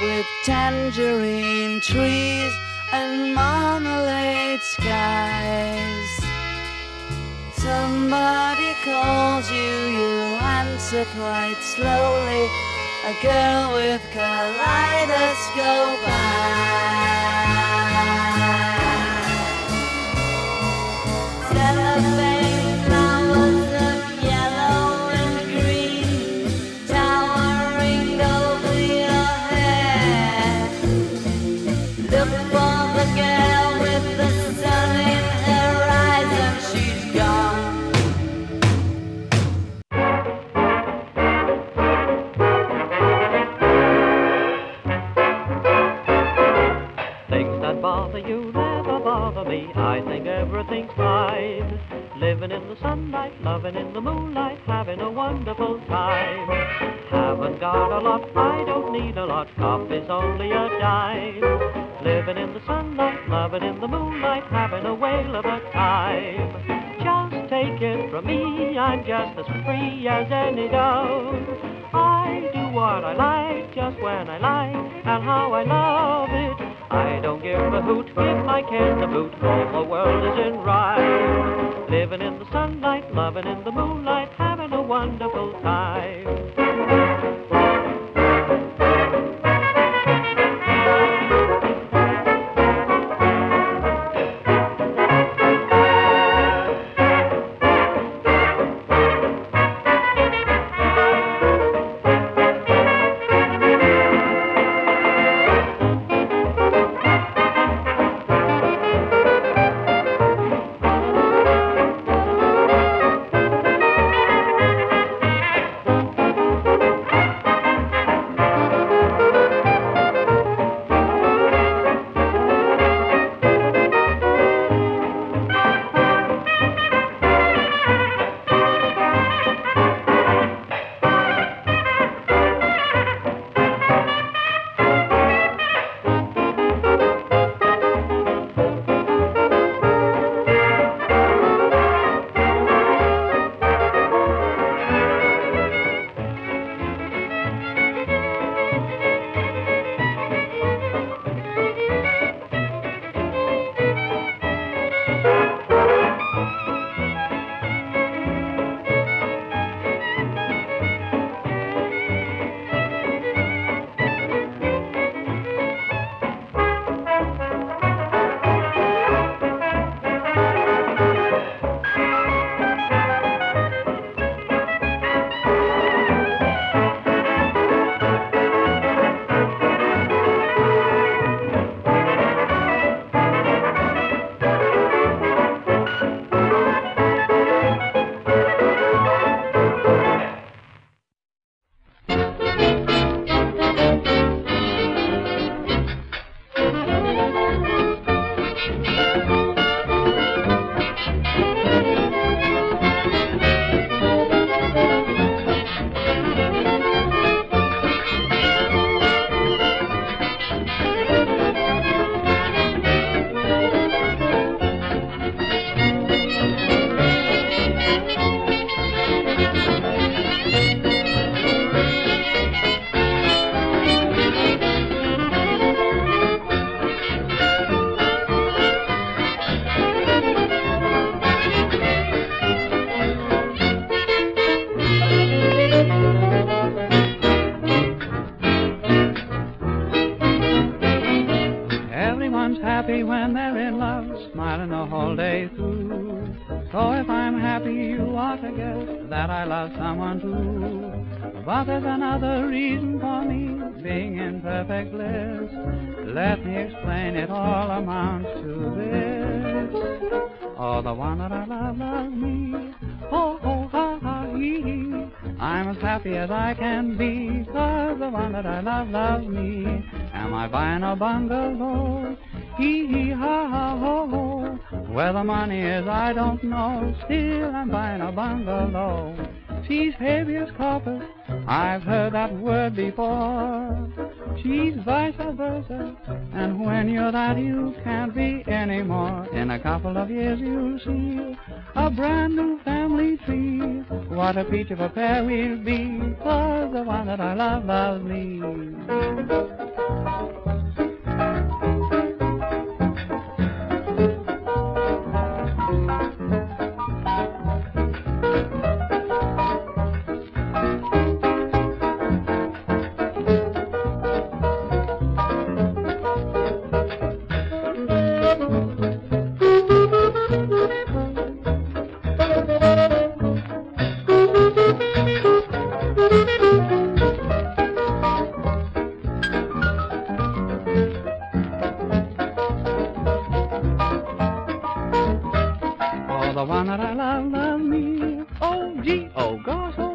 with tangerine trees and marmalade skies. Somebody calls you, you answer quite slowly. A girl with kaleidoscope eyes. Me. I think everything's fine. Living in the sunlight, loving in the moonlight, having a wonderful time. Haven't got a lot, I don't need a lot. Coffee's only a dime. Living in the sunlight, loving in the moonlight, having a whale of a time. Just take it from me, I'm just as free as any dove. I do what I like, just when I like, and how I love. I don't give a hoot if I can to boot. All the world is in rhyme. Living in the sunlight, loving in the moonlight, having a wonderful time. So if I'm happy, you ought to guess that I love someone too. But there's another reason for me being in perfect bliss. Let me explain, it all amounts to this. Oh, the one that I love loves me. Oh, oh, ha, ha, hee, hee. I'm as happy as I can be, 'cause the one that I love loves me. Am I buying a bungalow? Hee hee ha ha ho ho. Where the money is, I don't know. Still, I'm buying a bungalow. She's habeas corpus. I've heard that word before. she's vice versa. And when you're that, you can't be anymore. In a couple of years, you'll see a brand new family tree. What a peach of a pair we'll be, cause the one that I love loves me. Gosh,